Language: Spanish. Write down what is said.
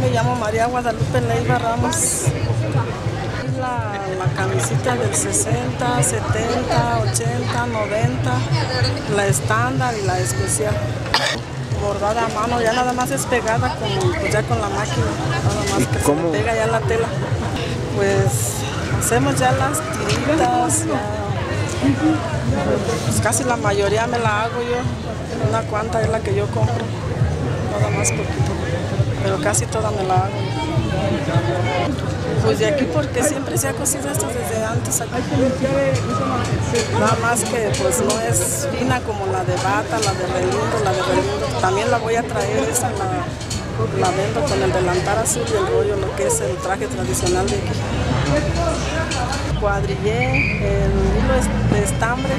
Me llamo María Guadalupe Leiva Ramos. La, la camisita del 60, 70, 80, 90, la estándar y la especial. Bordada a mano, ya nada más es pegada con, pues ya con la máquina, nada más que cómo? se pega ya la tela. Pues hacemos ya las tiritas, ya, pues casi la mayoría me la hago yo, una cuanta es la que yo compro, nada más poquito, pero casi toda me la hago. Pues de aquí porque siempre se ha cosido esto desde antes aquí. Nada más que pues no es fina como la de bata, la de relindo, la de relindo. También la voy a traer, esa la, la vendo con el delantal azul y el rollo, lo que es el traje tradicional de aquí. Cuadrillé, el hilo de estambre.